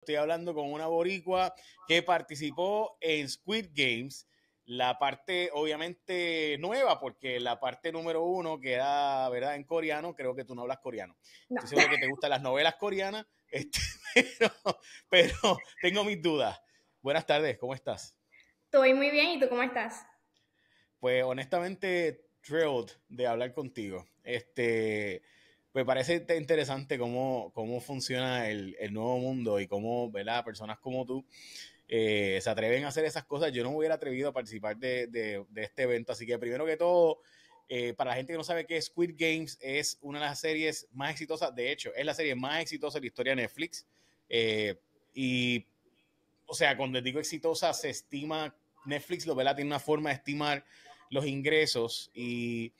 Estoy hablando con una boricua que participó en Squid Games, la parte obviamente nueva, porque la parte número uno que era, ¿verdad? En coreano, creo que tú no hablas coreano. Estoy seguro que te gustan las novelas coreanas, este, pero, tengo mis dudas. Buenas tardes, ¿cómo estás? Estoy muy bien, ¿y tú cómo estás? Pues honestamente, thrilled de hablar contigo. Este, pues parece interesante cómo, cómo funciona el, nuevo mundo y cómo, ¿verdad? Personas como tú eh, se atreven a hacer esas cosas. Yo no me hubiera atrevido a participar de, este evento. Así que primero que todo, eh, para la gente que no sabe qué Squid Games, es una de las series más exitosas. De hecho, es la serie más exitosa de la historia de Netflix. Eh, y, o sea, cuando digo exitosa, se estima, Netflix lo, ¿verdad? Tiene una forma de estimar los ingresos y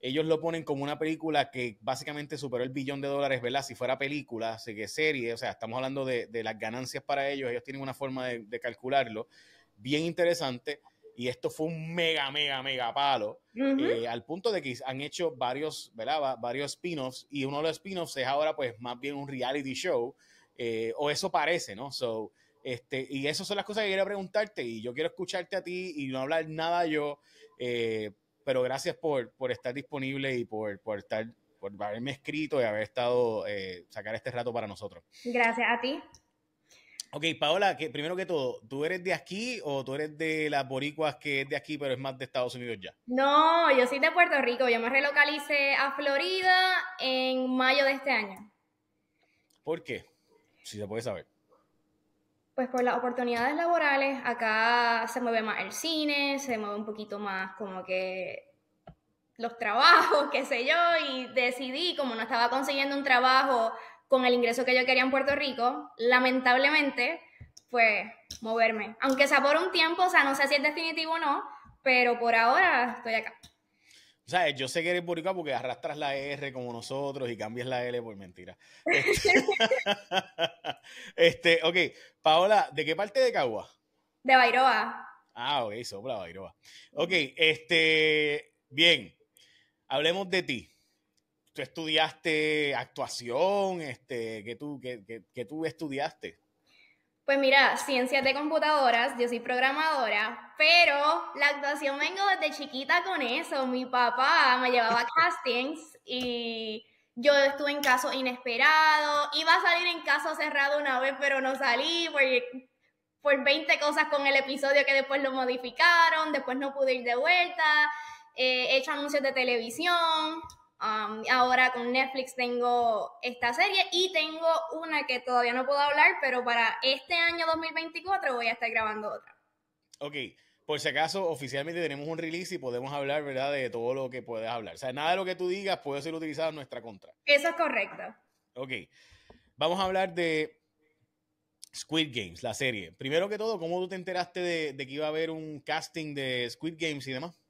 ellos lo ponen como una película que básicamente superó el billón de dólares, ¿verdad? Si fuera película, así que serie, o sea, estamos hablando de, las ganancias para ellos, ellos tienen una forma de, calcularlo bien interesante y esto fue un mega, mega, mega palo, eh, al punto de que han hecho varios, ¿verdad? Varios spin-offs y uno de los spin-offs es ahora pues más bien un reality show, eh, o eso parece, ¿no? So, este, y esas son las cosas que quería preguntarte y yo quiero escucharte a ti y no hablar nada yo. Eh, pero gracias por, por estar disponible y por, por, estar, por haberme escrito y haber estado, eh, sacar este rato para nosotros. Gracias a ti. Ok, Paola, que, primero que todo, ¿tú eres de aquí o tú eres de las boricuas que es de aquí, pero es más de Estados Unidos ya? No, yo soy de Puerto Rico. Yo me relocalicé a Florida en mayo de este año. ¿Por qué? Si se puede saber. Pues por las oportunidades laborales, acá se mueve más el cine, se mueve un poquito más como que los trabajos, qué sé yo, y decidí, como no estaba consiguiendo un trabajo con el ingreso que yo quería en Puerto Rico, lamentablemente, pues moverme. Aunque sea por un tiempo, o sea, no sé si es definitivo o no, pero por ahora estoy acá. O sea, yo sé que eres boricua porque arrastras la R como nosotros y cambias la L por mentira. Este, este, ok, Paola, ¿de qué parte de Cagua? De Bairoa. Ah, ok, sopla Bairoa. Ok, este, bien, hablemos de ti. Tú estudiaste actuación, este, ¿qué tú, qué tú estudiaste? Pues mira, ciencias de computadoras, yo soy programadora, pero la actuación vengo desde chiquita con eso. Mi papá me llevaba a castings y yo estuve en casos inesperados. Iba a salir en caso cerrado una vez, pero no salí porque por 20 cosas con el episodio que después lo modificaron, después no pude ir de vuelta. Eh, he hecho anuncios de televisión, Um, ahora con Netflix tengo esta serie y tengo una que todavía no puedo hablar, pero para este año 2024 voy a estar grabando otra. Ok, por si acaso oficialmente tenemos un release y podemos hablar, ¿verdad? De todo lo que puedes hablar. O sea, nada de lo que tú digas puede ser utilizado en nuestra contra. Eso es correcto. Ok, vamos a hablar de Squid Games, la serie. Primero que todo, ¿cómo tú te enteraste de, de que iba a haber un casting de Squid Games y demás?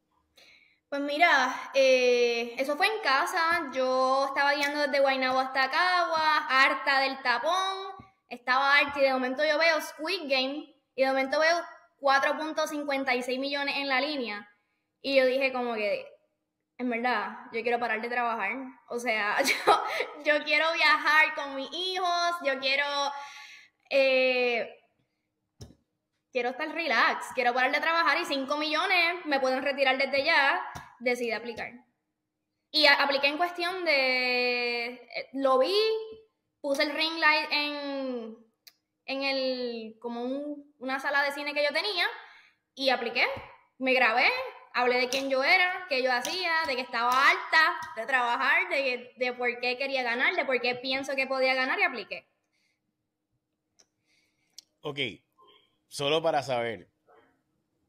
Pues mira, eh, eso fue en casa. Yo estaba guiando desde Guaynabo hasta Cagua, harta del tapón. Estaba harta y de momento yo veo Squid Game y de momento veo 4.56 millones en la línea. Y yo dije como que, en verdad, yo quiero parar de trabajar. O sea, yo, quiero viajar con mis hijos, yo quiero... Eh, quiero estar relax, quiero parar de trabajar y 5 millones me pueden retirar desde ya, decidí aplicar. Y apliqué en cuestión de, eh, lo vi, puse el ring light en, en el, como una sala de cine que yo tenía y apliqué, me grabé, hablé de quién yo era, qué yo hacía, de que estaba alta de trabajar, de, de por qué quería ganar, de por qué pienso que podía ganar y apliqué. Ok, solo para saber,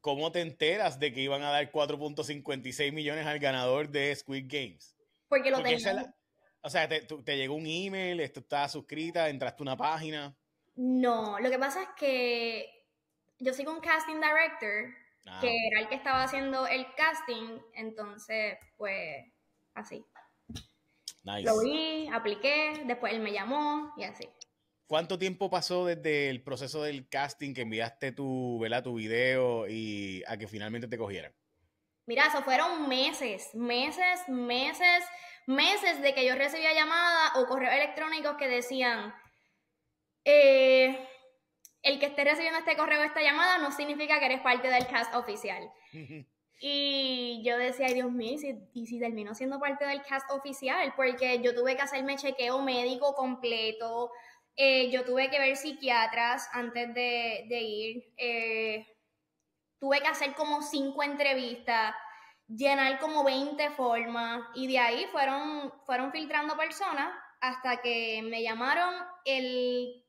¿cómo te enteras de que iban a dar 4.56 millones al ganador de Squid Games? Porque lo tenía. o sea, te, llegó un email, esto estabas suscrita, entraste a una página. No, lo que pasa es que yo soy un casting director, ah, que era el que estaba haciendo el casting, entonces, pues, así. Nice. Lo vi, apliqué, después él me llamó y así. ¿Cuánto tiempo pasó desde el proceso del casting que enviaste tu, ¿verdad? tu video y a que finalmente te cogieran? Mira, eso fueron meses, meses, meses, meses de que yo recibía llamadas o correos electrónicos que decían, eh, que estés recibiendo este correo, esta llamada, no significa que eres parte del cast oficial. Y yo decía, ay Dios mío, ¿y si, y si termino siendo parte del cast oficial? Porque yo tuve que hacerme chequeo médico completo, eh, yo tuve que ver psiquiatras antes de, ir, eh, tuve que hacer como cinco entrevistas, llenar como 20 formas y de ahí fueron, fueron filtrando personas hasta que me llamaron el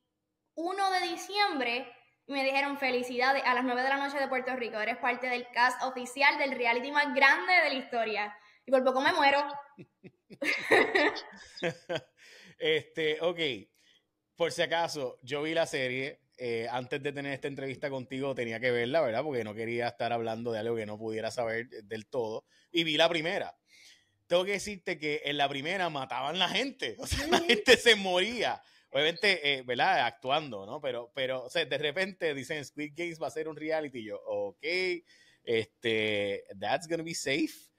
1 de diciembre y me dijeron felicidades a las 9 de la noche de Puerto Rico, eres parte del cast oficial del reality más grande de la historia. Y por poco me muero. este, ok, por si acaso, yo vi la serie. Eh, antes de tener esta entrevista contigo tenía que verla, ¿verdad? Porque no quería estar hablando de algo que no pudiera saber del todo. Y vi la primera. Tengo que decirte que en la primera mataban la gente. O sea, la gente se moría obviamente, eh, ¿verdad? Actuando, ¿no? Pero, pero, o sea, de repente dicen Squid Games va a ser un reality. Y yo, ok, este, that's gonna be safe.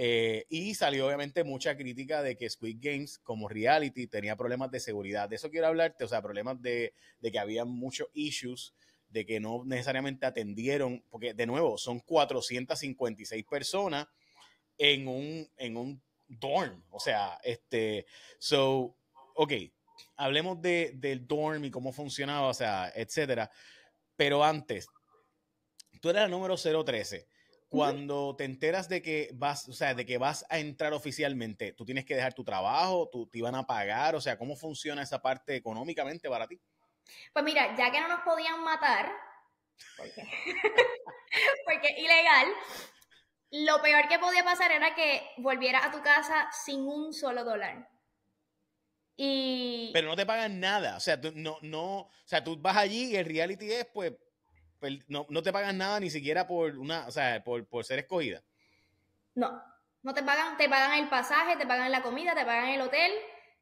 Eh, y salió obviamente mucha crítica de que Squid Games como reality tenía problemas de seguridad. De eso quiero hablarte, o sea, problemas de, de que había muchos issues, de que no necesariamente atendieron, porque de nuevo, son 456 personas en un, en un dorm. O sea, este, so, ok, hablemos de, del dorm y cómo funcionaba, o sea, etcétera. Pero antes, tú eras el número 013 cuando te enteras de que vas, o sea, de que vas a entrar oficialmente, tú tienes que dejar tu trabajo, tú te iban a pagar, o sea, ¿cómo funciona esa parte económicamente para ti? Pues mira, ya que no nos podían matar, porque, porque ilegal, lo peor que podía pasar era que volvieras a tu casa sin un solo dólar. Y... Pero no te pagan nada, o sea, tú, no, no, o sea, tú vas allí y el reality es, pues, no, no, te pagan nada ni siquiera por una, o sea, por, por, ser escogida. No, no te pagan, te pagan el pasaje, te pagan la comida, te pagan el hotel,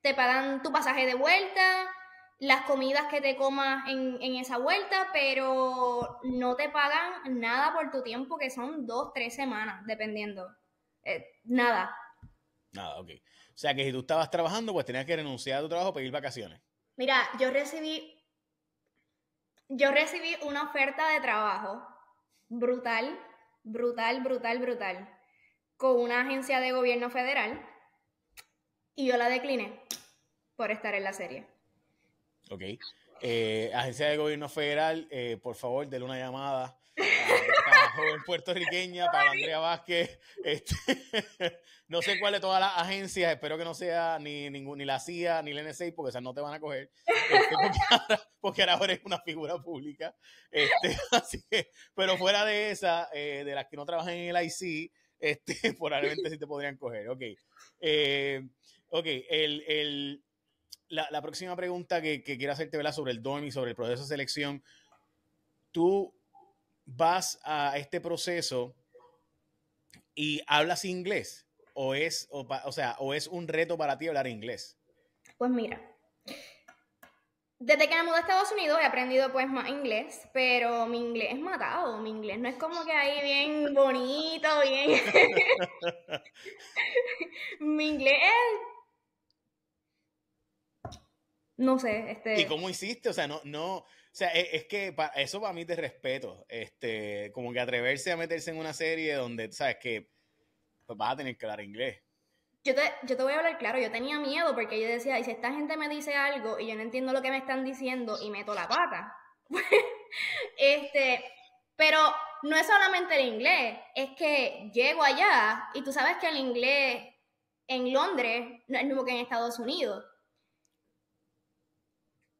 te pagan tu pasaje de vuelta, las comidas que te comas en, en esa vuelta, pero no te pagan nada por tu tiempo, que son dos, tres semanas, dependiendo. Eh, nada. Nada, ok. O sea que si tú estabas trabajando, pues tenías que renunciar a tu trabajo para pedir vacaciones. Mira, yo recibí yo recibí una oferta de trabajo brutal, brutal, brutal, brutal, con una agencia de gobierno federal y yo la decliné por estar en la serie. Ok. Eh, agencia de gobierno federal, eh, por favor, denle una llamada joven puertorriqueña, para Andrea Vázquez. Este, no sé cuál de todas las agencias, espero que no sea ni, ni la CIA ni la NSA, porque esas no te van a coger. Este, porque, ahora, eres una figura pública. Este, así pero fuera de esa, eh, de las que no trabajan en el IC, este, probablemente sí te podrían coger. Ok. Eh, ok, el, el, la, la, próxima pregunta que, que quiero hacerte ¿verdad? sobre el DOM y sobre el proceso de selección. Tú vas a este proceso y hablas inglés? ¿O es, o, sea, o es un reto para ti hablar inglés? Pues mira, desde que me mudé a Estados Unidos he aprendido pues más inglés, pero mi inglés es matado, mi inglés no es como que ahí bien bonito, bien... mi inglés es... No sé, este... ¿Y cómo hiciste? O sea, no, no, o sea, e, es, que eso para mí de respeto. Este, como que atreverse a meterse en una serie donde, sabes, que pues, vas a tener que hablar inglés. Yo te, yo te voy a hablar claro, yo tenía miedo porque yo decía, y si esta gente me dice algo y yo no entiendo lo que me están diciendo y meto la pata. este, pero no es solamente el inglés, es que llego allá y tú sabes que el inglés en Londres no es el mismo que en Estados Unidos.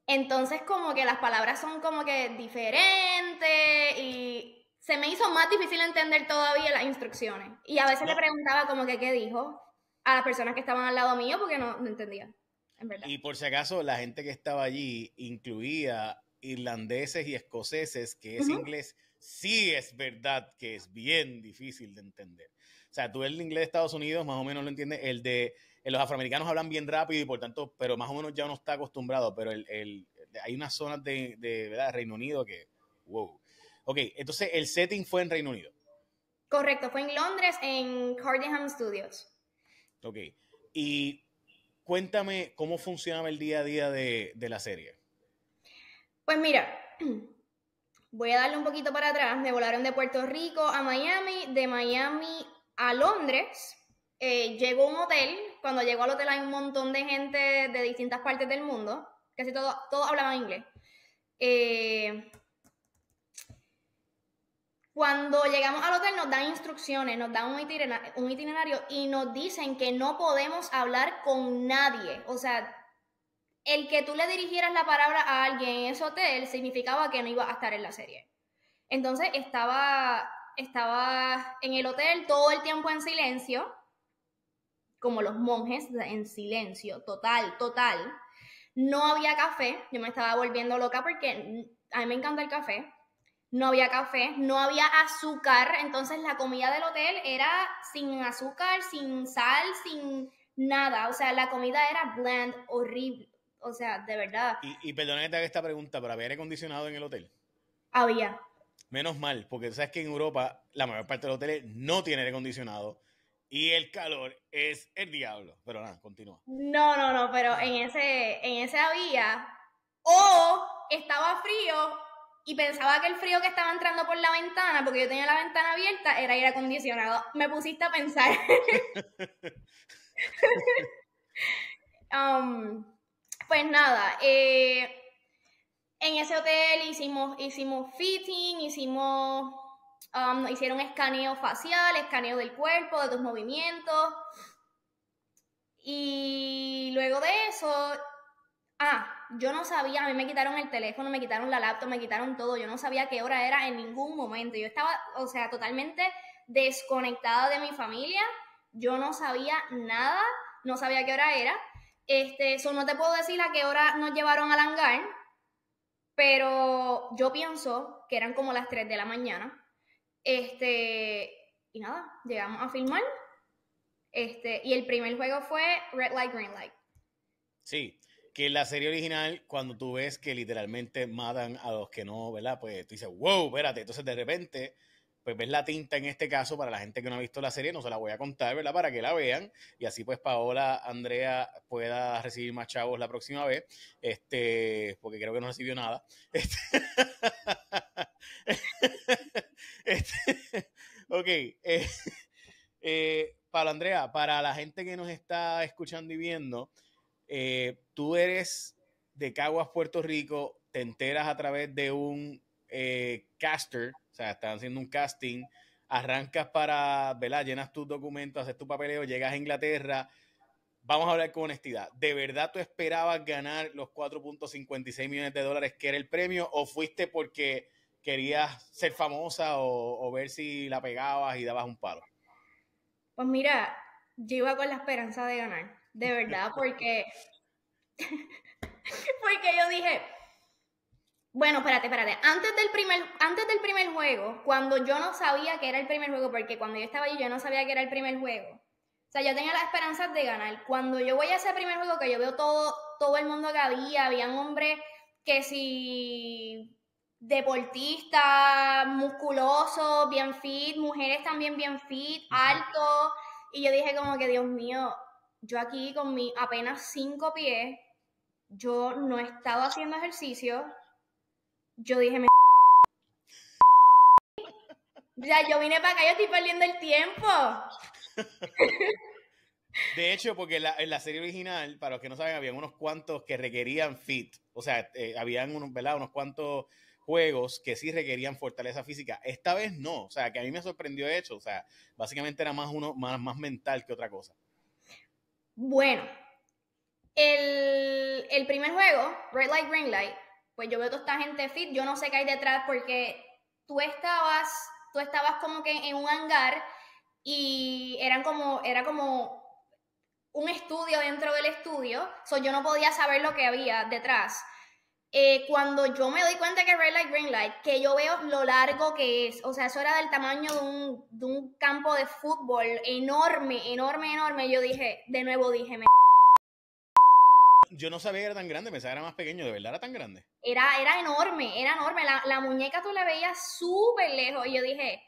Entonces como que las palabras son como que diferentes y se me hizo más difícil entender todavía las instrucciones. Y a veces le preguntaba como que qué dijo a las personas que estaban al lado mío porque no, no entendía. En verdad. Y por si acaso la gente que estaba allí incluía irlandeses y escoceses, que es inglés, sí es verdad que es bien difícil de entender. O sea, tú el inglés de Estados Unidos más o menos lo entiendes, el de los afroamericanos hablan bien rápido y por tanto, pero más o menos ya uno está acostumbrado, pero el, el hay unas zonas de, de ¿verdad? Reino Unido que, wow. Ok, entonces el setting fue en Reino Unido. Correcto, fue en Londres, en Cardinham Studios. Ok, y cuéntame cómo funcionaba el día a día de, de la serie. Pues mira, voy a darle un poquito para atrás. Me volaron de Puerto Rico a Miami, de Miami a Londres. Eh, llego a un hotel. Cuando llego al hotel hay un montón de gente de distintas partes del mundo. Casi todos todo hablaban inglés. Eh, cuando llegamos al hotel nos dan instrucciones, nos dan un itinerario, un itinerario y nos dicen que no podemos hablar con nadie. O sea, el que tú le dirigieras la palabra a alguien en ese hotel significaba que no iba a estar en la serie. Entonces estaba, estaba en el hotel todo el tiempo en silencio, como los monjes, en silencio, total, total. No había café, yo me estaba volviendo loca porque a mí me encanta el café no había café, no había azúcar, entonces la comida del hotel era sin azúcar, sin sal, sin nada, o sea, la comida era bland, horrible, o sea, de verdad. Y, y perdona que te haga esta pregunta, ¿pero había aire acondicionado en el hotel? Había. Menos mal, porque sabes que en Europa la mayor parte de los hoteles no tiene aire acondicionado y el calor es el diablo. Pero nada, continúa. No, no, no, pero en ese, en ese había o estaba frío y pensaba que el frío que estaba entrando por la ventana, porque yo tenía la ventana abierta, era aire acondicionado. Me pusiste a pensar. Um, pues nada, eh, en ese hotel hicimos, hicimos fitting, hicimos, um, hicieron escaneo facial, escaneo del cuerpo, de tus movimientos. Y luego de eso, ah, yo no sabía, a mí me quitaron el teléfono, me quitaron la laptop, me quitaron todo, yo no sabía qué hora era en ningún momento, yo estaba, o sea, totalmente desconectada de mi familia, yo no sabía nada, no sabía qué hora era, este, eso no te puedo decir a qué hora nos llevaron al hangar, pero yo pienso que eran como las 3 de la mañana, este, y nada, llegamos a filmar, este, y el primer juego fue Red Light, Green Light. Sí, que la serie original, cuando tú ves que literalmente matan a los que no, ¿verdad? Pues tú dices, wow, espérate. Entonces de repente, pues ves la tinta en este caso, para la gente que no ha visto la serie, no se la voy a contar, ¿verdad? Para que la vean y así pues Paola, Andrea pueda recibir más chavos la próxima vez, este, porque creo que no recibió nada. Este, este, ok. Eh, eh, para Andrea, para la gente que nos está escuchando y viendo, eh, tú eres de Caguas, Puerto Rico, te enteras a través de un caster, o sea, están haciendo un casting, arrancas para, ¿verdad? Llenas tus documentos, haces tu papeleo, llegas a Inglaterra. Vamos a hablar con honestidad. ¿De verdad tú esperabas ganar los 4.56 millones de dólares que era el premio o fuiste porque querías ser famosa o, ver si la pegabas y dabas un palo? Pues mira, yo iba con la esperanza de ganar de verdad, porque, porque yo dije, bueno, espérate, espérate, antes del, primer, antes del primer juego, cuando yo no sabía que era el primer juego, porque cuando yo estaba allí yo no sabía que era el primer juego, o sea, yo tenía la esperanza de ganar. Cuando yo voy a ese primer juego, que yo veo todo, todo el mundo que había, habían hombres que si deportistas, musculosos, bien fit, mujeres también bien fit, altos, y yo dije como que, Dios mío, yo aquí con mi apenas cinco pies, yo no estaba haciendo ejercicio, yo dije, me... ya, yo vine para acá, yo estoy perdiendo el tiempo. De hecho, porque en la serie original, para los que no saben, habían unos cuantos que requerían fit. O sea, eh, habían unos, ¿verdad? unos cuantos juegos que sí requerían fortaleza física. Esta vez no. O sea, que a mí me sorprendió hecho. O sea, básicamente era más uno, más, más mental que otra cosa. Bueno, el, primer juego, Red Light, Green Light, pues yo veo toda esta gente fit, yo no sé qué hay detrás porque tú estabas, tú estabas como que en un hangar y eran como, era como un estudio dentro del estudio, so yo no podía saber lo que había detrás. Eh, cuando yo me doy cuenta que Red Light, Green Light, que yo veo lo largo que es, o sea, eso era del tamaño de un, de un campo de fútbol enorme, enorme, enorme, yo dije, de nuevo dije, me... Yo no sabía que era tan grande, pensaba que era más pequeño, ¿de verdad era tan grande? Era, era enorme, era enorme, la, la muñeca tú la veías súper lejos, y yo dije,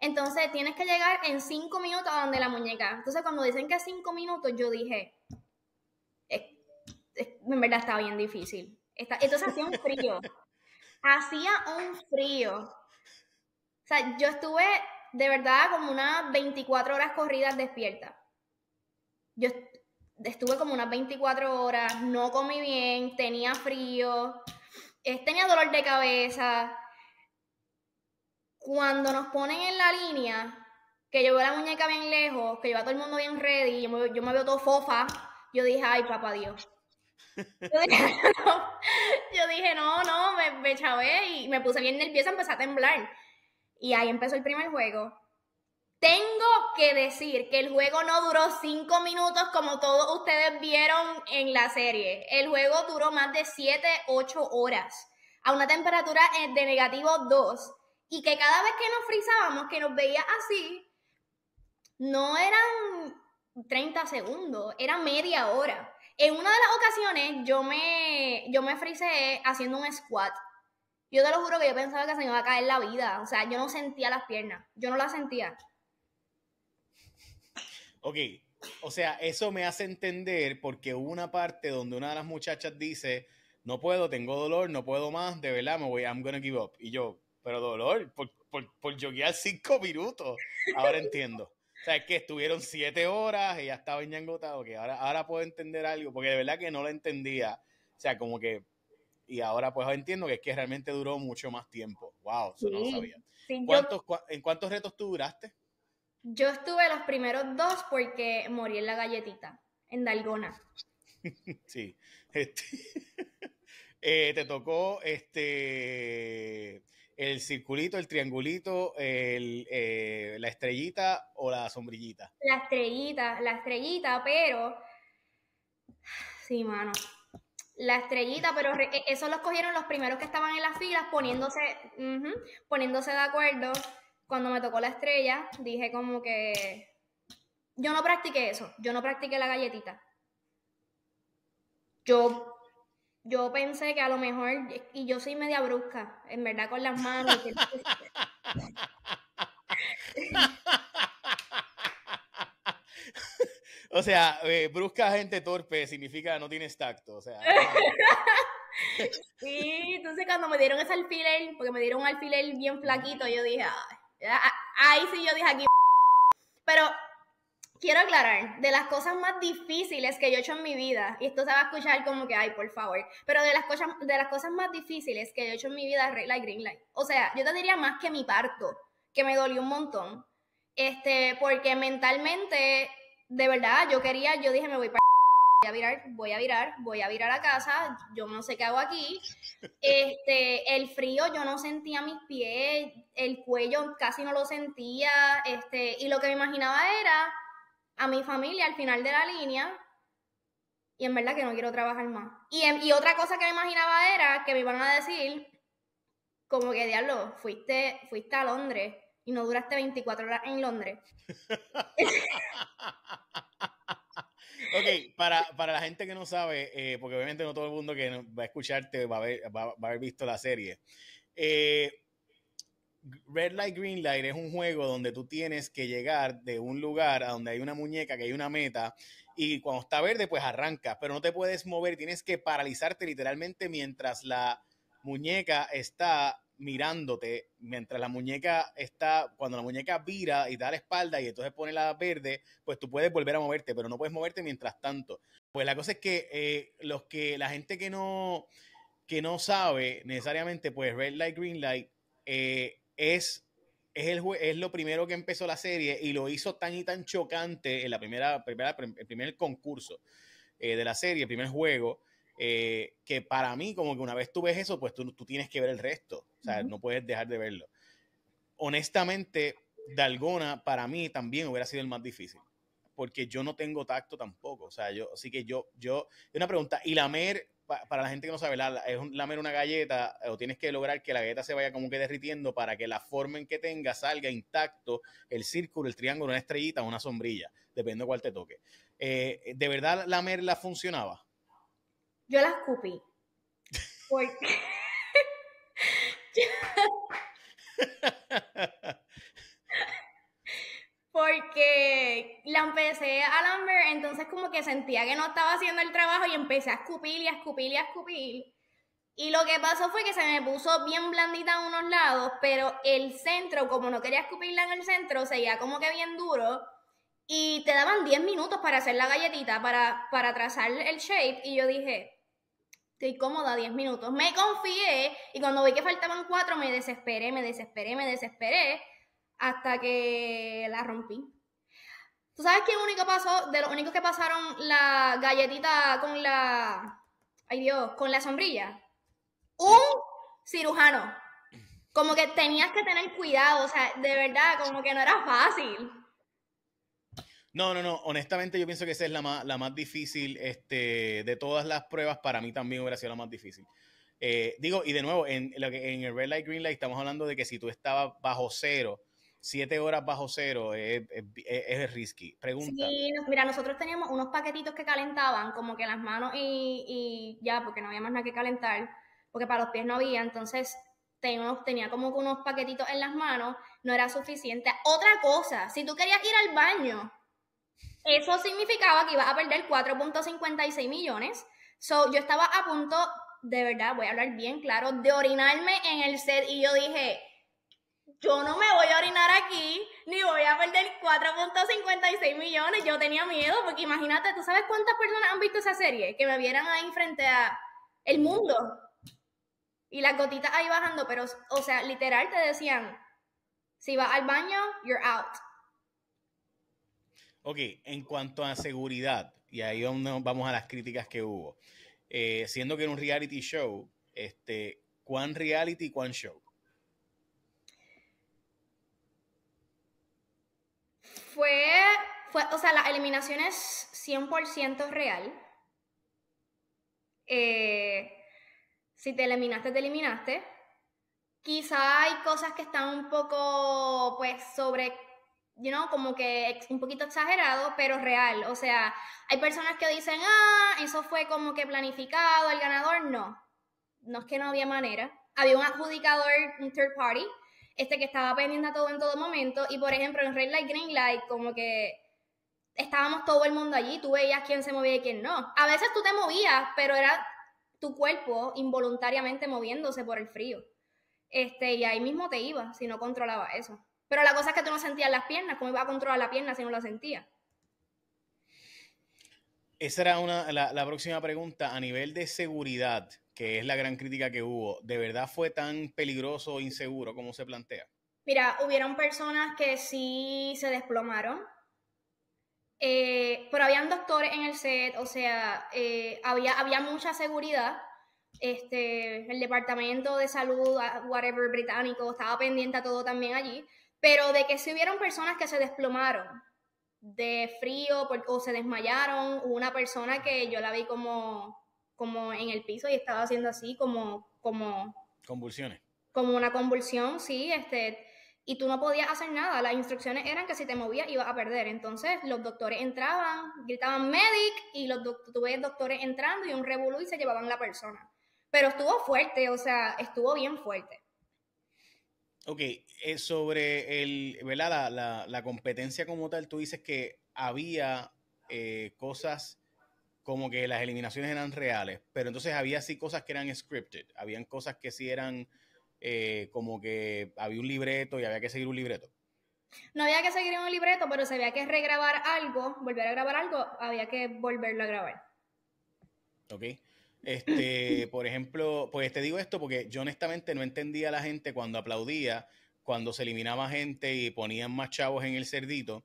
entonces tienes que llegar en cinco minutos a donde la muñeca. Entonces cuando dicen que cinco minutos, yo dije, en verdad está bien difícil entonces hacía un frío. Hacía un frío. O sea, yo estuve de verdad como unas 24 horas corridas despierta. Yo estuve como unas 24 horas, no comí bien, tenía frío, tenía dolor de cabeza. Cuando nos ponen en la línea, que yo veo la muñeca bien lejos, que yo veo todo el mundo bien ready, yo me, yo me veo todo fofa, yo dije, ay, papá Dios. Yo dije, no, no, me, me chavé y me puse bien nerviosa, empecé a temblar. Y ahí empezó el primer juego. Tengo que decir que el juego no duró cinco minutos como todos ustedes vieron en la serie. El juego duró más de 7, 8 horas a una temperatura eh, de negativo 2 y que cada vez que nos frizábamos, que nos veía así, no eran 30 segundos, era media hora. En una de las ocasiones yo me, yo me frisé haciendo un squat. Yo te lo juro que yo pensaba que se me iba a caer la vida. O sea, yo no sentía las piernas. Yo no las sentía. Ok, o sea, eso me hace entender porque hubo una parte donde una de las muchachas dice, no puedo, tengo dolor, no puedo más, de verdad me voy, I'm gonna give up. Y yo, pero dolor, por, por, por yoguear cinco minutos. Ahora entiendo. O sea, es que estuvieron siete horas y ya estaba ñangotado, que ahora, ahora puedo entender algo, porque de verdad que no lo entendía. O sea, como que, y ahora pues entiendo que es que realmente duró mucho más tiempo. Wow, eso no lo sabía. ¿Cuántos, ¿En cuántos retos tú duraste? Yo estuve los primeros dos porque morí en la galletita, en Dalgona. sí. Este, eh, te tocó este el circulito, el triangulito, el, eh, la estrellita o la sombrillita. La estrellita, la estrellita, pero. Sí, mano. La estrellita, pero e, eso los cogieron los primeros que estaban en las filas poniéndose, poniéndose de acuerdo cuando me tocó la estrella, dije como que yo no practiqué eso, yo no practiqué la galletita. Yo, yo pensé que a lo mejor, y yo soy media brusca, en verdad con las manos. o sea, eh, brusca gente torpe significa no tienes tacto, o sea. sí, entonces cuando me dieron ese alfiler, porque me dieron un alfiler bien flaquito, yo dije, ay, Ahí sí yo dije aquí. Pero quiero aclarar, de las cosas más difíciles que yo he hecho en mi vida, y esto se va a escuchar como que, ay, por favor, pero de las cosas, de las cosas más difíciles que yo he hecho en mi vida es Red Light, Green Light. O sea, yo te diría más que mi parto, que me dolió un montón. Este, porque mentalmente, de verdad, yo quería, yo dije, me voy para voy a virar, voy a virar, voy a virar a casa, yo no sé qué hago aquí. Este, el frío, yo no sentía mis pies, el cuello casi no lo sentía, este, y lo que me imaginaba era a mi familia al final de la línea, y en verdad que no quiero trabajar más. Y, y otra cosa que me imaginaba era que me iban a decir, como que diablo, fuiste, fuiste a Londres y no duraste 24 horas en Londres. Ok, para, para, la gente que no sabe, eh, porque obviamente no todo el mundo que va a escucharte va a haber, va, a haber visto la serie. Eh, Red Light, Green Light es un juego donde tú tienes que llegar de un lugar a donde hay una muñeca, que hay una meta, y cuando está verde, pues arranca, pero no te puedes mover, tienes que paralizarte literalmente mientras la muñeca está mirándote mientras la muñeca está, cuando la muñeca vira y da la espalda y entonces pone la verde, pues tú puedes volver a moverte, pero no puedes moverte mientras tanto. Pues la cosa es que eh, los que, la gente que no, que no sabe necesariamente, pues Red Light, Green Light eh, es, es, el, es lo primero que empezó la serie y lo hizo tan y tan chocante en la primera, primera el primer concurso eh, de la serie, el primer juego, eh, que para mí, como que una vez tú ves eso, pues tú, tú tienes que ver el resto. O sea, no puedes dejar de verlo. Honestamente, Dalgona para mí también hubiera sido el más difícil. Porque yo no tengo tacto tampoco. O sea, yo, así que yo, yo, una pregunta, ¿y lamer, para la gente que no sabe, la, es lamer una galleta o tienes que lograr que la galleta se vaya como que derritiendo para que la forma en que tenga salga intacto el círculo, el triángulo, una estrellita o una sombrilla, depende de cuál te toque. Eh, ¿De verdad lamer la funcionaba? Yo la escupí. Porque... Porque la empecé a lamber, entonces como que sentía que no estaba haciendo el trabajo y empecé a escupir y a escupir y a escupir. Y lo que pasó fue que se me puso bien blandita en unos lados, pero el centro, como no quería escupirla en el centro, seguía como que bien duro. Y te daban 10 minutos para hacer la galletita, para, para trazar el shape. Y yo dije, estoy cómoda 10 minutos. Me confié y cuando vi que faltaban 4 me desesperé, me desesperé, me desesperé hasta que la rompí. ¿Tú sabes quién único pasó? De los únicos que pasaron la galletita con la... Ay Dios, con la sombrilla un cirujano. Como que tenías que tener cuidado, o sea, de verdad, como que no era fácil. No, no, no. Honestamente, yo pienso que esa es la más, la más difícil este, de todas las pruebas. Para mí también hubiera sido la más difícil. Eh, digo, y de nuevo, en, en el Red Light, Green Light, estamos hablando de que si tú estabas bajo cero, siete horas bajo cero, es, es, risky. Pregunta. Sí, mira, nosotros teníamos unos paquetitos que calentaban, como que las manos y, y ya, porque no había más nada que calentar porque para los pies no había, entonces tenía como unos paquetitos en las manos, no era suficiente. Otra cosa, si tú querías ir al baño, eso significaba que ibas a perder 4.56 millones. So, yo estaba a punto, de verdad, voy a hablar bien claro, de orinarme en el set y yo dije, yo no me voy a orinar aquí, ni voy a perder 4.56 millones. Yo tenía miedo, porque imagínate, ¿tú sabes cuántas personas han visto esa serie? Que me vieran ahí frente a el mundo y las gotitas ahí bajando, pero, o sea, literal te decían, si vas al baño, you're out. Ok, en cuanto a seguridad, y ahí vamos a las críticas que hubo, eh, siendo que era un reality show, este, ¿cuán reality cuán show? Fue, fue, o sea, la eliminación es 100% real. Eh, si te eliminaste, te eliminaste. Quizá hay cosas que están un poco, pues, sobre, you know, como que un poquito exagerado, pero real. O sea, hay personas que dicen, ah, eso fue como que planificado, el ganador. No, no es que no había manera. Había un adjudicador, un third party, este que estaba pendiente a todo en todo momento. Y por ejemplo, en Red Light, Green Light, como que estábamos todo el mundo allí, tú veías quién se movía y quién no. A veces tú te movías, pero era tu cuerpo involuntariamente moviéndose por el frío. Este, y ahí mismo te iba si no controlaba eso. Pero la cosa es que tú no sentías las piernas, ¿cómo iba a controlar la pierna si no la sentía? Esa era una, la, próxima pregunta. A nivel de seguridad, que es la gran crítica que hubo, ¿de verdad fue tan peligroso o inseguro como se plantea? Mira, hubieron personas que sí se desplomaron, eh, pero habían doctores en el set, o sea, eh, había, había mucha seguridad. Este, el departamento de salud, whatever, británico, estaba pendiente a todo también allí. Pero de que si hubieron personas que se desplomaron de frío o se desmayaron, hubo una persona que yo la vi como, como en el piso y estaba haciendo así, como, como... Convulsiones. Como una convulsión, sí, este y tú no podías hacer nada. Las instrucciones eran que si te movías ibas a perder. Entonces los doctores entraban, gritaban medic y los tuve doctores entrando y un revolú y se llevaban la persona. Pero estuvo fuerte, o sea, estuvo bien fuerte. Ok, eh, sobre el, ¿verdad? La, la, competencia como tal, tú dices que había eh, cosas como que las eliminaciones eran reales, pero entonces había sí cosas que eran scripted, habían cosas que sí eran eh, como que había un libreto y había que seguir un libreto. No había que seguir un libreto, pero si había que regrabar algo, volver a grabar algo, había que volverlo a grabar. Ok. Este, por ejemplo, pues te digo esto porque yo honestamente no entendía a la gente cuando aplaudía, cuando se eliminaba gente y ponían más chavos en el cerdito.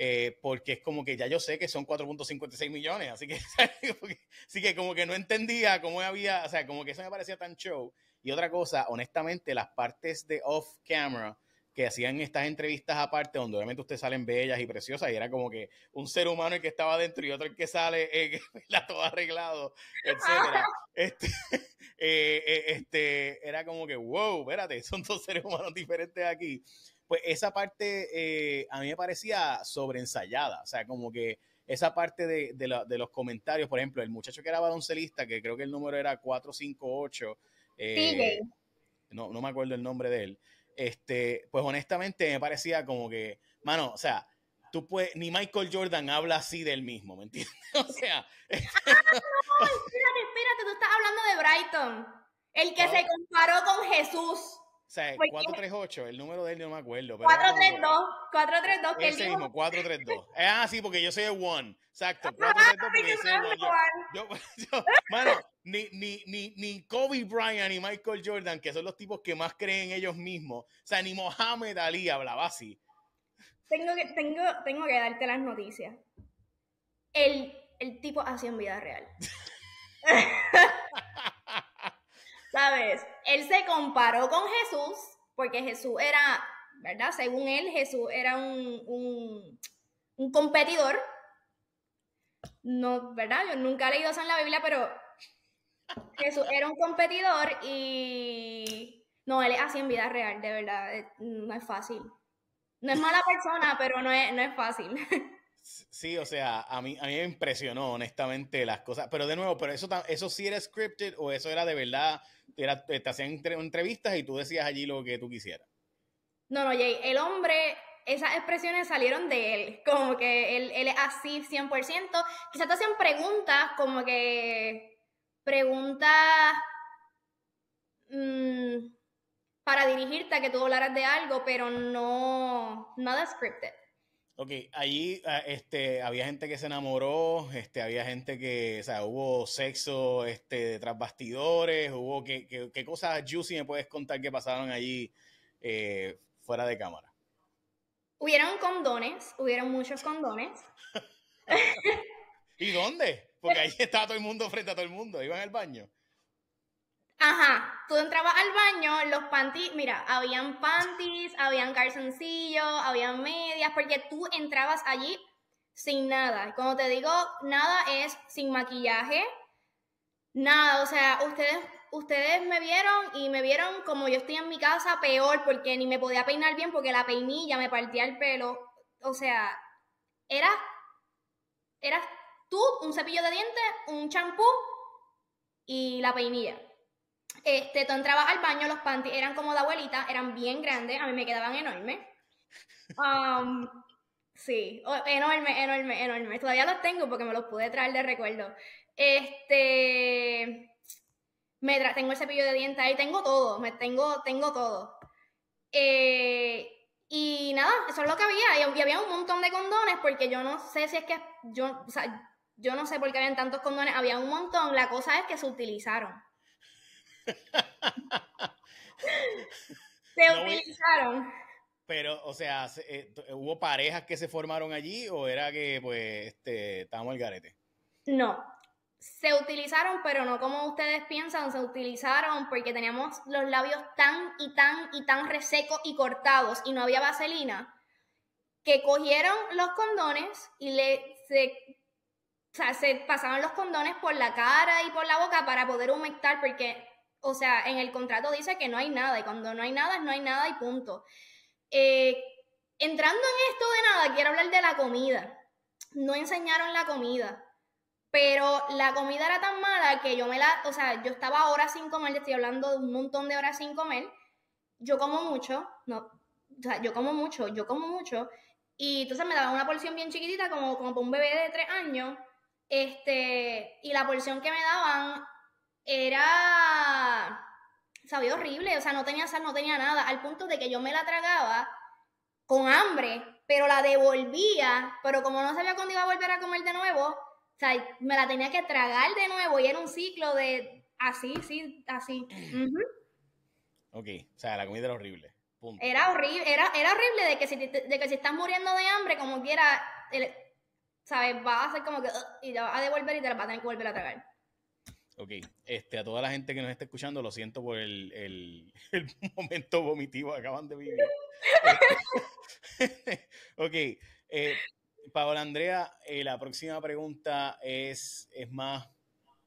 Eh, porque es como que ya yo sé que son 4.56 millones, así que, así que como que no entendía cómo había, o sea, como que eso me parecía tan show. Y otra cosa, honestamente, las partes de off camera que hacían estas entrevistas aparte, donde obviamente ustedes salen bellas y preciosas, y era como que un ser humano el que estaba dentro y otro el que sale, eh, todo arreglado, etcétera. Este, eh, eh, este, era como que, wow, espérate, son dos seres humanos diferentes aquí. Pues esa parte eh, a mí me parecía sobreensayada, o sea, como que esa parte de, de, de los comentarios, por ejemplo, el muchacho que era baloncelista, que creo que el número era 458, eh, no, no me acuerdo el nombre de él. Este, pues honestamente me parecía como que, mano, o sea, tú puedes, ni Michael Jordan habla así del mismo, ¿me entiendes? O sea. ah, no, espérate, espérate, tú estás hablando de Brighton. El que se comparó con Jesús. O sea, 438, el número de él no me acuerdo. 432, 432, que Ese mismo, 432. Ah, sí, porque yo soy el one. Exacto, 432 porque yo soy el one. Yo, yo, mano, ni, ni, ni, ni Kobe Bryant ni Michael Jordan, que son los tipos que más creen ellos mismos, o sea, ni Mohamed Ali hablaba así. Tengo que, tengo, tengo que darte las noticias. El, el tipo así en vida real. ¿Sabes? Él se comparó con Jesús, porque Jesús era, ¿verdad? Según él, Jesús era un, un, competidor. No, ¿verdad? Yo nunca he leído eso en la Biblia, pero Jesús era un competidor y no, él es así en vida real, de verdad, no es fácil. No es mala persona, pero no es, no es fácil. Sí, o sea, a mí, a mí me impresionó honestamente las cosas, pero de nuevo, pero eso, eso sí era scripted o eso era de verdad, era, te hacían entrevistas y tú decías allí lo que tú quisieras. No, no, Jay, el hombre, esas expresiones salieron de él, como que él, él es así 100%, quizás te hacían preguntas como que, preguntas mmm, para dirigirte a que tú hablaras de algo, pero no, nada scripted. Ok, allí ah, este, había gente que se enamoró, este, había gente que, o sea, hubo sexo este, tras bastidores, hubo, ¿qué, qué, cosas juicy me puedes contar que pasaron allí eh, fuera de cámara? Hubieron condones, hubieron muchos condones. ¿Y dónde? Porque ahí estaba todo el mundo frente a todo el mundo, iban al baño. Ajá, tú entrabas al baño, los panties, mira, habían panties, habían calzoncillos, habían medias, porque tú entrabas allí sin nada. Como te digo, nada es sin maquillaje, nada, o sea, ustedes, ustedes me vieron y me vieron como yo estoy en mi casa peor porque ni me podía peinar bien porque la peinilla me partía el pelo. O sea, era, eras tú, un cepillo de dientes, un champú y la peinilla. Este, tú entrabas al baño, los panties eran como de abuelita, eran bien grandes, a mí me quedaban enormes. Um, sí, enorme, enorme, enorme. Todavía los tengo porque me los pude traer de recuerdo. Este, me tengo el cepillo de dientes ahí, tengo todo, me tengo, tengo todo. Eh, y nada, eso es lo que había. Y, había un montón de condones porque yo no sé si es que, yo, o sea, yo no sé por qué habían tantos condones, había un montón. La cosa es que se utilizaron. Se utilizaron. Pero, o sea, eh, ¿hubo parejas que se formaron allí o era que, pues, este, estábamos al garete? No, se utilizaron, pero no como ustedes piensan, se utilizaron porque teníamos los labios tan y tan y tan resecos y cortados y no había vaselina, que cogieron los condones y le se, o sea, se pasaban los condones por la cara y por la boca para poder humectar porque o sea, en el contrato dice que no hay nada y cuando no hay nada, no hay nada y punto. Eh, entrando en esto de nada, quiero hablar de la comida. No enseñaron la comida, pero la comida era tan mala que yo me la, o sea, yo estaba horas sin comer, estoy hablando de un montón de horas sin comer. Yo como mucho, no, o sea, yo como mucho, yo como mucho. Y entonces me daban una porción bien chiquitita, como, como para un bebé de tres años. Este, y la porción que me daban era, sabía horrible, o sea, no tenía sal, no tenía nada, al punto de que yo me la tragaba con hambre, pero la devolvía, pero como no sabía cuándo iba a volver a comer de nuevo, o sea, me la tenía que tragar de nuevo y era un ciclo de así, sí, así. Ok, o sea, la comida era horrible. Era horrible, era, era horrible de que, si de que si estás muriendo de hambre, como quiera, ¿sabes? Va a hacer como que, y te va a devolver y te la vas a tener que volver a tragar. Ok, este, a toda la gente que nos está escuchando, lo siento por el, el, momento vomitivo que acaban de vivir. ok, eh, Paola Andrea, eh, la próxima pregunta es, es más,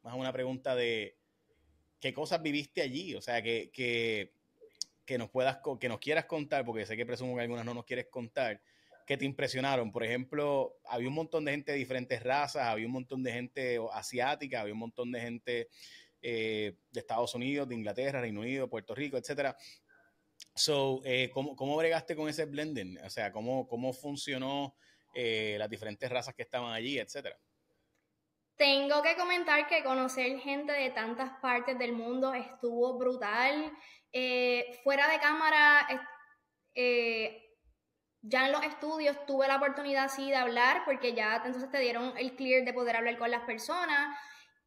más una pregunta de qué cosas viviste allí, o sea, que, que, que nos puedas, que nos quieras contar, porque sé que presumo que algunas no nos quieres contar, que te impresionaron? Por ejemplo, había un montón de gente de diferentes razas, había un montón de gente asiática, había un montón de gente eh, de Estados Unidos, de Inglaterra, Reino Unido, Puerto Rico, etcétera. So, eh, ¿cómo, ¿cómo, bregaste con ese blending? O sea, ¿cómo, cómo funcionó eh, las diferentes razas que estaban allí, etcétera? Tengo que comentar que conocer gente de tantas partes del mundo estuvo brutal. Eh, fuera de cámara, ya en los estudios tuve la oportunidad sí de hablar porque ya entonces te dieron el clear de poder hablar con las personas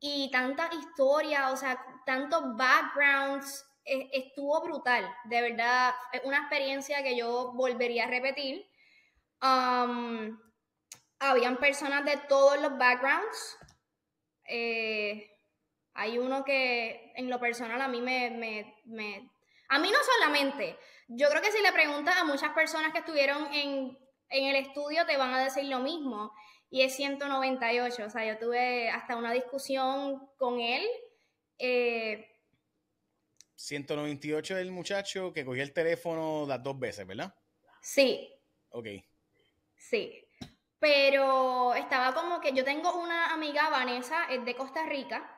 y tanta historia, o sea, tantos backgrounds, e, estuvo brutal, de verdad, es una experiencia que yo volvería a repetir. Um, habían personas de todos los backgrounds. Eh, hay uno que en lo personal a mí me, me, me, A mí no solamente, yo creo que si le preguntas a muchas personas que estuvieron en, en el estudio te van a decir lo mismo y es 198. O sea, yo tuve hasta una discusión con él. 198 eh, es el muchacho que cogió el teléfono las dos veces, ¿verdad? Sí. Ok. Sí. Pero estaba como que yo tengo una amiga, Vanessa, es de Costa Rica,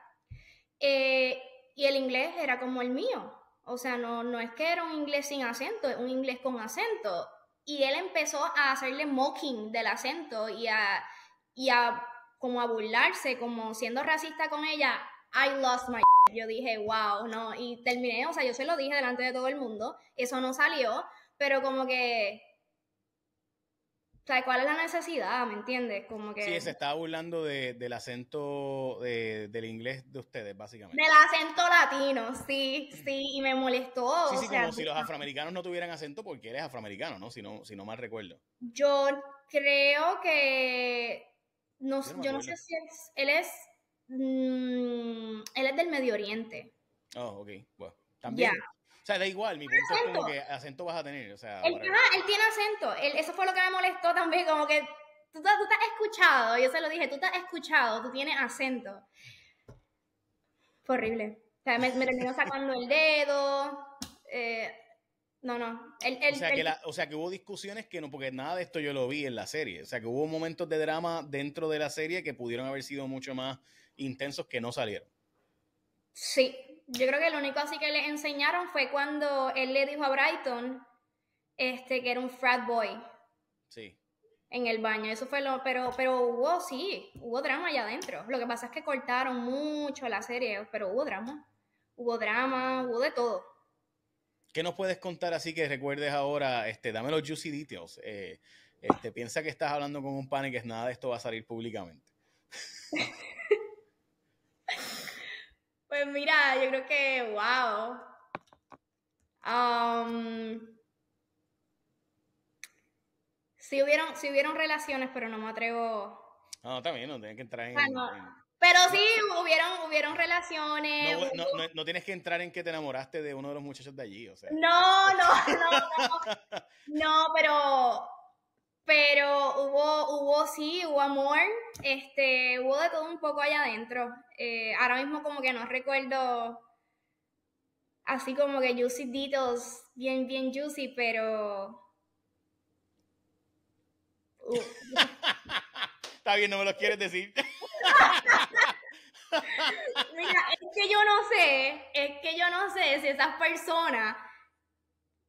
eh, y el inglés era como el mío. O sea, no, no es que era un inglés sin acento, es un inglés con acento. Y él empezó a hacerle mocking del acento y a, y a como a burlarse, como siendo racista con ella, I lost my yo dije, wow, no, y terminé, o sea, yo se lo dije delante de todo el mundo, eso no salió, pero como que, o sea, ¿cuál es la necesidad? ¿Me entiendes? Como que... Sí, se estaba burlando del acento del inglés de ustedes, básicamente. Del acento latino, sí, sí, y me molestó. Sí, sí, como si los afroamericanos no tuvieran acento porque eres afroamericano, ¿no? Si no, si no mal recuerdo. Yo creo que no, yo, no, sé si es, él es, mm, él es del Medio Oriente. Oh, ok, bueno, también. O sea, da igual, mi punto es como que acento vas a tener, o sea. Él, él tiene acento, eso fue lo que me molestó también, como que tú, tú, te has escuchado, yo se lo dije, tú te has escuchado, tú tienes acento. Fue horrible. O sea, me, me terminó sacando el dedo, eh, no, no. o, sea que o sea que hubo discusiones que no, porque nada de esto yo lo vi en la serie. O sea que hubo momentos de drama dentro de la serie que pudieron haber sido mucho más intensos que no salieron. Sí, yo creo que lo único así que le enseñaron fue cuando él le dijo a Brighton este, que era un frat boy. Sí. En el baño, eso fue lo, pero, pero hubo, sí, hubo drama allá adentro. Lo que pasa es que cortaron mucho la serie, pero hubo drama. Hubo drama, hubo de todo. ¿Qué nos puedes contar así que recuerdes ahora? Este, dame los juicy details. Eh, este, piensa que estás hablando con un pan y que nada de esto va a salir públicamente. pues mira, yo creo que, wow. Um, sí, hubieron, sí hubieron relaciones, pero no me atrevo. No, también, no tienen que entrar en, pero sí, hubieron, hubieron relaciones. No, no, no, tienes que entrar en que te enamoraste de uno de los muchachos de allí, o sea. No, no, no, no. No, pero, pero hubo, hubo sí, hubo amor, este, hubo de todo un poco allá adentro. Eh, ahora mismo como que no recuerdo así como que juicy details, bien, bien juicy, pero... Está bien, no me lo quieres decir. Mira, es que yo no sé, es que yo no sé si esas personas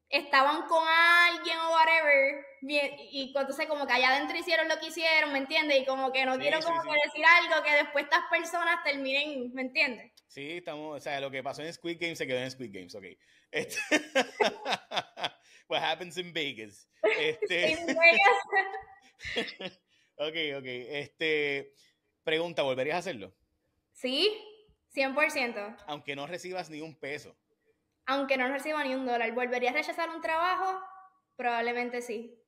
estaban con alguien o whatever, y entonces como que allá adentro hicieron lo que hicieron, ¿me entiendes? Y como que no quiero como decir algo que después estas personas terminen, ¿me entiendes? Sí, estamos, o sea, lo que pasó en Squid Game se quedó en Squid Games, ok. Este, what happens in Vegas. Este, en Vegas. ok, ok. Este, Pregunta, ¿volverías a hacerlo? Sí, 100%. Aunque no recibas ni un peso. Aunque no reciba ni un dólar. ¿Volverías a rechazar un trabajo? Probablemente sí.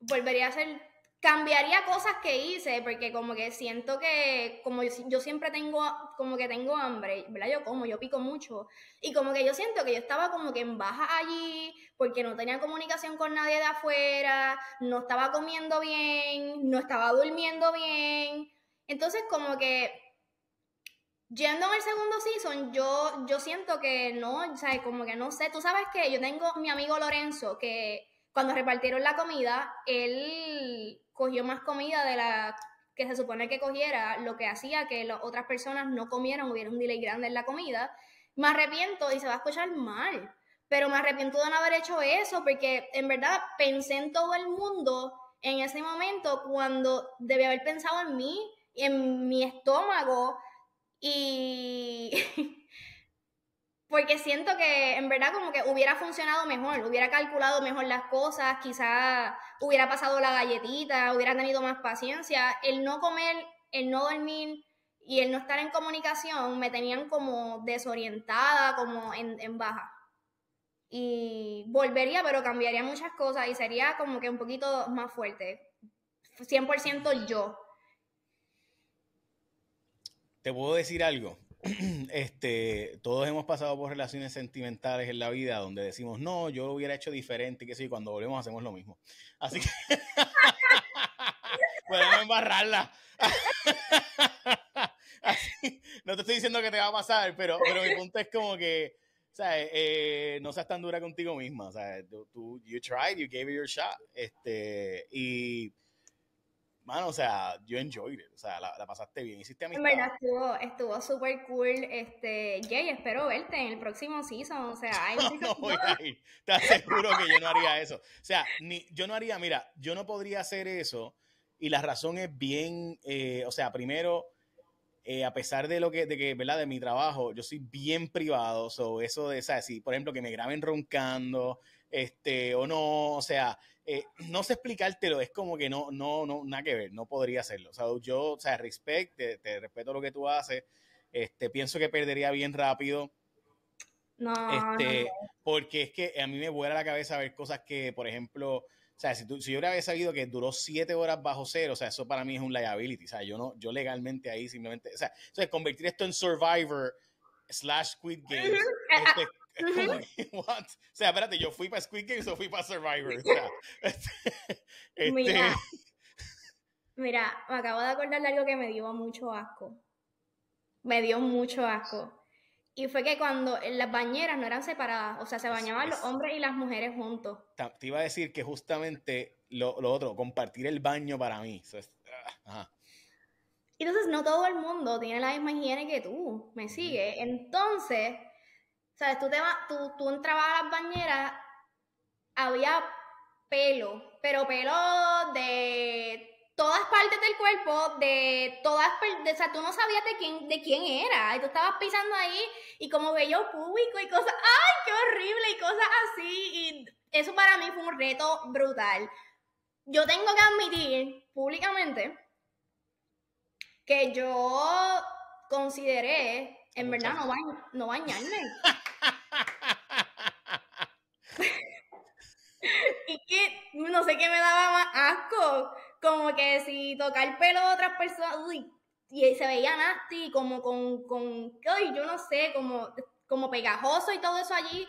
Volvería a hacer cambiaría cosas que hice porque como que siento que como yo, siempre tengo como que tengo hambre, ¿verdad? Yo como, yo pico mucho y como que yo siento que yo estaba como que en baja allí porque no tenía comunicación con nadie de afuera, no estaba comiendo bien, no estaba durmiendo bien. Entonces como que yendo al segundo season, yo, yo siento que no, o sea, como que no sé, tú sabes que yo tengo mi amigo Lorenzo que cuando repartieron la comida, él cogió más comida de la que se supone que cogiera, lo que hacía que las otras personas no comieran, hubiera un delay grande en la comida. Me arrepiento y se va a escuchar mal, pero me arrepiento de no haber hecho eso porque en verdad pensé en todo el mundo en ese momento cuando debía haber pensado en mí, en mi estómago y porque siento que en verdad como que hubiera funcionado mejor, hubiera calculado mejor las cosas, quizás hubiera pasado la galletita, hubiera tenido más paciencia. El no comer, el no dormir y el no estar en comunicación me tenían como desorientada, como en, en baja. Y volvería, pero cambiaría muchas cosas y sería como que un poquito más fuerte. 100% yo. Te puedo decir algo. Este, todos hemos pasado por relaciones sentimentales en la vida donde decimos, no, yo lo hubiera hecho diferente y que sí, cuando volvemos hacemos lo mismo. Así que podemos embarrarla. no te estoy diciendo que te va a pasar, pero, pero mi punto es como que, sea, eh, no seas tan dura contigo misma. O sea, tú, you tried, you gave it your shot. Este, y mano, o sea, yo enjoyed it, o sea, la, pasaste bien, hiciste amistad. En verdad estuvo, estuvo súper cool, este, Jay, espero verte en el próximo season, o sea, no, no voy a ir, te aseguro que yo no haría eso, o sea, ni, yo no haría, mira, yo no podría hacer eso, y la razón es bien, eh, o sea, primero, eh, a pesar de lo que, de que, ¿verdad? De mi trabajo, yo soy bien privado, so, eso de, ¿sabes? Si, por ejemplo, que me graben roncando, este, o no, o sea, eh, no sé explicártelo, es como que no, no, no, nada que ver, no podría hacerlo. O sea, yo, o sea, respect, te, respeto lo que tú haces, este, pienso que perdería bien rápido. No, este, porque es que a mí me vuela la cabeza ver cosas que, por ejemplo, o sea, si, tú, si yo hubiera sabido que duró siete horas bajo cero, o sea, eso para mí es un liability. O sea, yo no, yo legalmente ahí simplemente, o sea, o convertir esto en Survivor slash Squid Games, este, what? O sea, espérate, yo fui para Squid Games o fui para Survivor. O sea, este, mira, mira, me acabo de acordar de algo que me dio mucho asco. Me dio mucho asco. Y fue que cuando las bañeras no eran separadas, o sea, se bañaban los hombres y las mujeres juntos. Te iba a decir que justamente lo, lo otro, compartir el baño para mí. Ah, Entonces, no todo el mundo tiene la misma higiene que tú, ¿me sigue? Entonces, ¿Sabes? Tú, te tú, tú entrabas a las bañeras, había pelo, pero pelo de todas partes del cuerpo, de todas, o sea, tú no sabías de quién, de quién era, y tú estabas pisando ahí y como bello público y cosas, ¡ay, qué horrible! y cosas así, y eso para mí fue un reto brutal. Yo tengo que admitir públicamente que yo consideré, en verdad, no, no bañarme. que no sé qué me daba más asco. Como que si tocar el pelo de otras personas, uy, y se veía nasty, como con, con ay, yo no sé, como, como pegajoso y todo eso allí.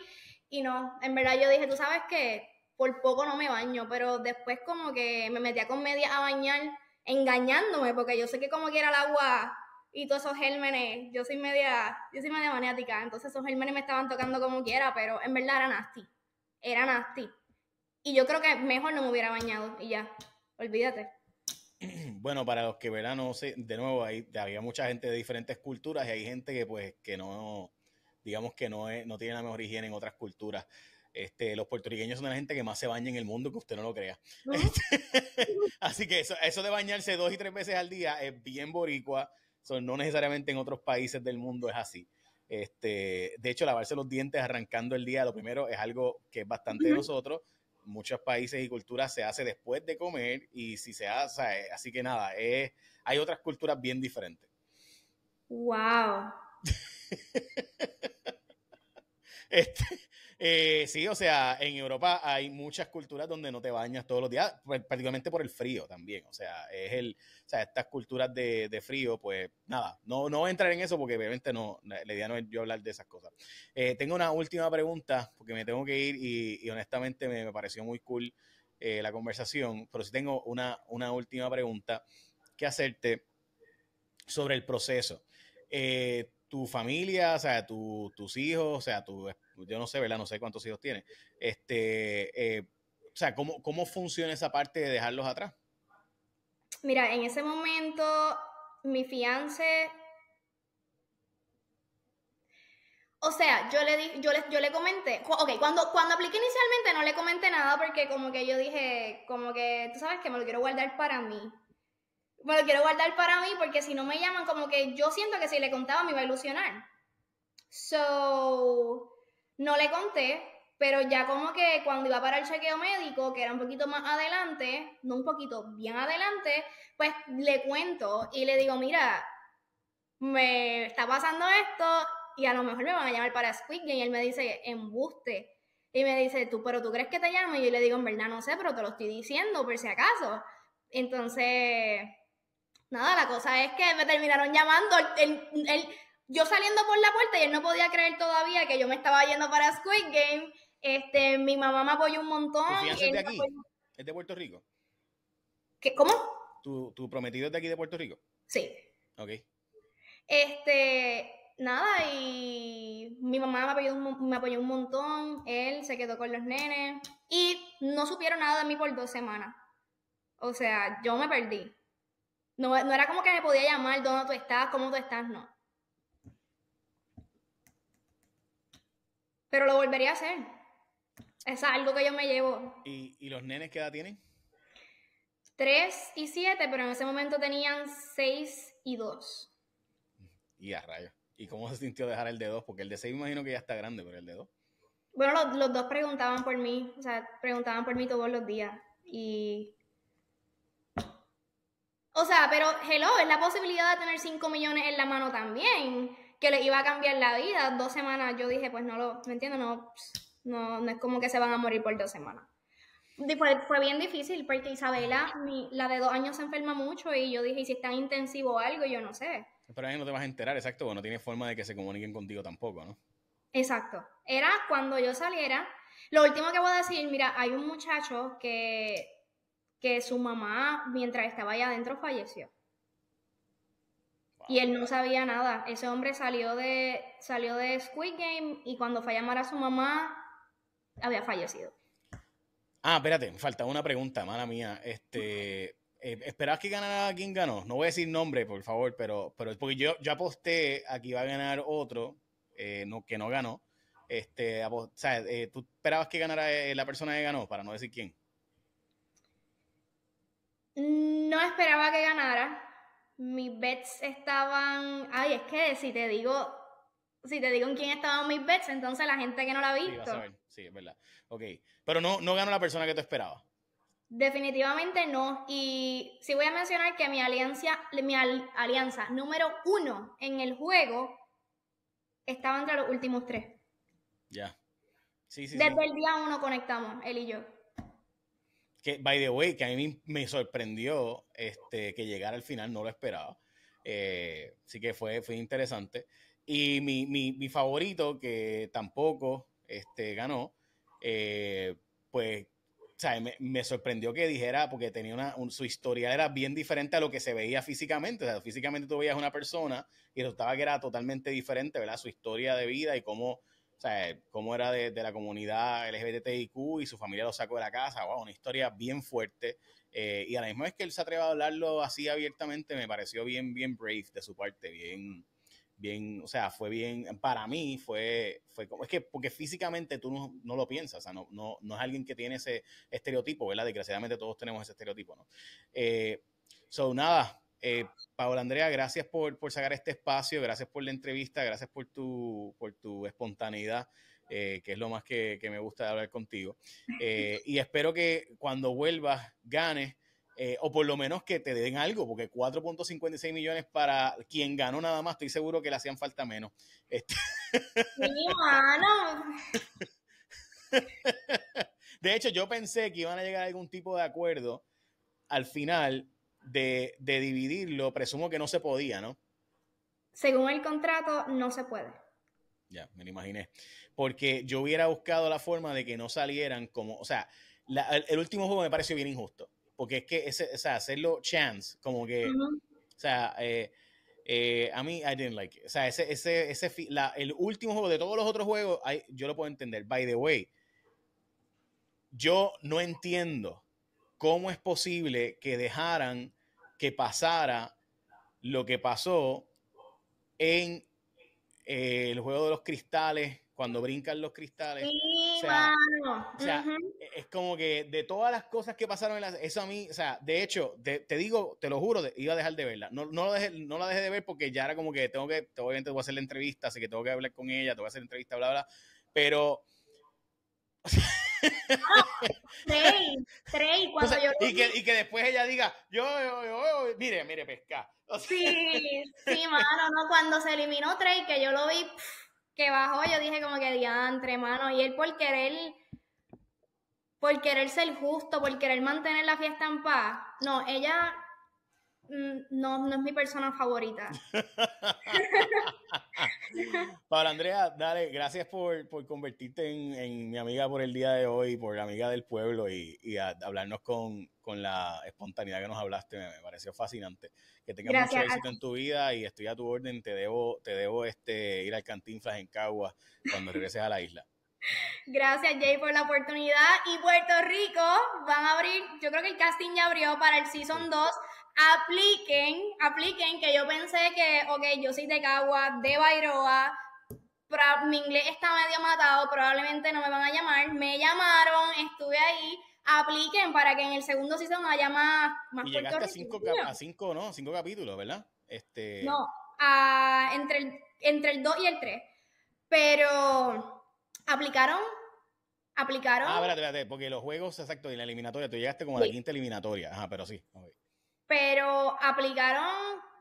Y no, en verdad yo dije, tú sabes que por poco no me baño, pero después como que me metía con media a bañar, engañándome, porque yo sé que como quiera el agua y todos esos gérmenes, yo soy media, yo soy media maniática, entonces esos gérmenes me estaban tocando como quiera, pero en verdad era nasty, era nasty. Y yo creo que mejor no me hubiera bañado y ya, olvídate. Bueno, para los que verán, no sé, de nuevo, hay, había mucha gente de diferentes culturas y hay gente que pues que no, digamos que no, es, no tiene la mejor higiene en otras culturas. Este, los puertorriqueños son la gente que más se baña en el mundo, que usted no lo crea. así que eso, eso de bañarse dos y tres veces al día es bien boricua no necesariamente en otros países del mundo es así. Este, de hecho, lavarse los dientes arrancando el día, lo primero, es algo que es bastante de nosotros. Muchos países y culturas se hace después de comer y si se hace, así que nada, es, hay otras culturas bien diferentes. ¡Wow! este, eh, sí, o sea, en Europa hay muchas culturas donde no te bañas todos los días, prácticamente por el frío también. O sea, es el, o sea, estas culturas de, de frío, pues nada, no, no voy a entrar en eso porque obviamente no, la idea no es yo hablar de esas cosas. Eh, tengo una última pregunta porque me tengo que ir y, honestamente me, pareció muy cool eh, la conversación, pero sí tengo una, una última pregunta que hacerte sobre el proceso. tu familia, o sea, tus hijos, o sea, tu yo no sé, ¿verdad? No sé cuántos hijos tiene. Este, eh, o sea, ¿cómo, ¿cómo funciona esa parte de dejarlos atrás? Mira, en ese momento mi fiance O sea, yo le di, yo le, yo le comenté, ok, cuando, cuando apliqué inicialmente no le comenté nada porque como que yo dije, como que, tú sabes que me lo quiero guardar para mí. Me lo quiero guardar para mí porque si no me llaman, como que yo siento que si le contaba me iba a ilusionar. So, no le conté, pero ya como que cuando iba para el chequeo médico, que era un poquito más adelante, no un poquito, bien adelante, pues le cuento y le digo, mira, me está pasando esto y a lo mejor me van a llamar para Squid Game y él me dice, embuste. Y me dice, tú, pero tú crees que te llame? Y yo le digo, en verdad no sé, pero te lo estoy diciendo por si acaso. Entonces, nada, la cosa es que me terminaron llamando. Yo saliendo por la puerta y él no podía creer todavía que yo me estaba yendo para Squid Game. Este, mi mamá me apoyó un montón. ¿Tu es de aquí? ¿Es de Puerto Rico? ¿Qué, ¿Cómo? ¿Tu, ¿Tu prometido es de aquí de Puerto Rico? Sí. Ok. Este, nada, y mi mamá me apoyó, un, me apoyó un montón, él se quedó con los nenes y no supieron nada de mí por dos semanas. O sea, yo me perdí. No, no era como que me podía llamar, ¿dónde tú estás? ¿Cómo tú estás? No. Pero lo volvería a hacer. Es algo que yo me llevo. ¿Y, y los nenes qué edad tienen? Tres y siete, pero en ese momento tenían seis y dos. Y a rayos. ¿Y cómo se sintió dejar el de dos? Porque el de seis imagino que ya está grande, pero el de dos. Bueno, los, los dos preguntaban por mí, o sea, preguntaban por mí todos los días. Y o sea, pero hello, es la posibilidad de tener 5 millones en la mano también, que le iba a cambiar la vida. Dos semanas yo dije, pues no lo, ¿me entiendes? No, no, no es como que se van a morir por dos semanas. Fue, fue bien difícil porque Isabela, mi, la de dos años, se enferma mucho y yo dije, ¿y si es tan intensivo o algo? Yo no sé. Pero ahí no te vas a enterar, exacto, porque no tienes forma de que se comuniquen contigo tampoco, ¿no? Exacto. Era cuando yo saliera. Lo último que voy a decir, mira, hay un muchacho que, que su mamá, mientras estaba allá adentro, falleció. Y él no sabía nada. Ese hombre salió de, salió de Squid Game y cuando fue a llamar a su mamá, había fallecido. Ah, espérate, me falta una pregunta, mala mía. Este, eh, ¿Esperabas que ganara quien ganó? No voy a decir nombre, por favor, pero, pero porque yo, yo aposté a que iba a ganar otro eh, no, que no ganó. Este, o sea, eh, ¿Tú esperabas que ganara la persona que ganó, para no decir quién? No esperaba que ganara. Mis bets estaban. Ay, es que si te digo. Si te digo en quién estaban mis bets, entonces la gente que no la ha visto. Sí, es verdad. Ok. Pero no, no ganó la persona que tú esperabas. Definitivamente no. Y sí voy a mencionar que mi alianza, mi alianza número uno en el juego estaba entre los últimos tres. Ya. Sí, sí, Desde el día uno conectamos, él y yo. Que, by the way, que a mí me sorprendió este, que llegara al final, no lo esperaba. Eh, así que fue, fue interesante. Y mi, mi, mi favorito, que tampoco este, ganó, eh, pues o sea, me, sorprendió que dijera, porque tenía una, su historia era bien diferente a lo que se veía físicamente. O sea, físicamente tú veías una persona y resultaba que era totalmente diferente, ¿verdad? Su historia de vida y cómo, o sea, cómo era de, la comunidad LGBTIQ y su familia lo sacó de la casa. Wow, una historia bien fuerte. Eh, y a la misma vez que él se atreva a hablarlo así abiertamente, me pareció bien, bien brave de su parte, bien, bien, o sea, fue bien, para mí fue, fue como, es que porque físicamente tú no, no, lo piensas, o sea, no, no, no es alguien que tiene ese estereotipo, ¿verdad? Desgraciadamente todos tenemos ese estereotipo, ¿no? Eh, so, nada, eh, Paola Andrea, gracias por, por, sacar este espacio, gracias por la entrevista, gracias por tu, por tu espontaneidad. Eh, que es lo más que, que, me gusta de hablar contigo. Eh, y espero que cuando vuelvas ganes eh, o por lo menos que te den algo, porque 4.56 millones para quien ganó nada más, estoy seguro que le hacían falta menos. Este... Mi mano. De hecho, yo pensé que iban a llegar a algún tipo de acuerdo al final de, de dividirlo. Presumo que no se podía, ¿no? Según el contrato, no se puede. Ya, me lo imaginé. Porque yo hubiera buscado la forma de que no salieran como, o sea, el último juego me pareció bien injusto porque es que ese, o sea, hacerlo chance, como que, o sea, eh, eh, a mí, I didn't like it. O sea, ese, ese, ese la, el último juego de todos los otros juegos, yo lo puedo entender. By the way, yo no entiendo cómo es posible que dejaran que pasara lo que pasó en eh, el juego de los cristales, cuando brincan los cristales. Sí, o sea, o sea, Ujú. es como que de todas las cosas que pasaron en la, eso a mí, o sea, de hecho, te, te digo, te lo juro, iba a dejar de verla. No, no, lo dejé, no la dejé de ver porque ya era como que tengo que, te- obviamente voy a hacer la entrevista, así que tengo que hablar con ella, te voy a hacer la entrevista, bla, bla. Pero, Trey, Trey, cuando entonces, yo lo y, que, y que después ella diga, yo, yo, yo, yo, mire, mire, pesca. O sea, Sí, sí, mano, no, cuando se eliminó Trey, que yo lo vi que bajó, yo dije como que diantre, mano, y él por querer, por querer ser justo, por querer mantener la fiesta en paz, no, ella no, no es mi persona favorita. Paola Andrea, dale, gracias por, por convertirte en, en mi amiga por el día de hoy, por la amiga del pueblo y, y a- hablarnos con, con la espontaneidad que nos hablaste, me, me pareció fascinante. Que tengas Gracias mucho éxito en tu vida y estoy a tu orden, te debo, te debo este, ir al Cantinflas en Cagua cuando regreses a la isla. Gracias, Jay, por la oportunidad. Y Puerto Rico van a abrir, yo creo que el casting ya abrió para el Season 2. Apliquen, apliquen, que yo pensé que, ok, yo soy de Cagua, de Bairoa, mi inglés está medio matado, probablemente no me van a llamar. Me llamaron, estuve ahí. Apliquen para que en el segundo season haya más, más Y llegaste a cinco, a cinco, ¿no? Cinco capítulos, ¿verdad? Este, No, a- entre, el, entre el 2 y el 3. Pero aplicaron, aplicaron. Ah, espérate, espérate, porque los juegos, exacto, en la eliminatoria, tú llegaste como a la Sí. quinta eliminatoria. Ajá, pero sí. ok. Pero aplicaron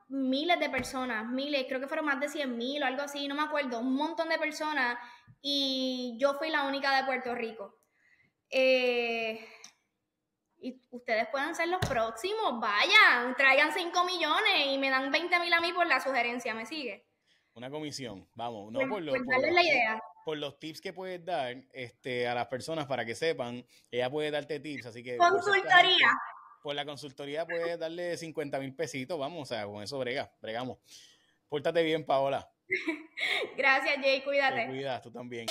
miles de personas, miles, creo que fueron más de 100 mil o algo así, no me acuerdo, un montón de personas y yo fui la única de Puerto Rico. Eh, y ustedes pueden ser los próximos, vayan, traigan 5 millones y me dan 20 mil a mí por la sugerencia, ¿me sigue? Una comisión, vamos, no Por- por, los, por por la idea. por los tips que puedes dar este, a las personas para que sepan, ella puede darte tips, así que... Consultoría. Por la consultoría puedes darle 50 mil pesitos, vamos, o sea, con eso brega, bregamos. Pórtate bien, Paola. Gracias, Jay, Te cuídate. cuidas, tú también.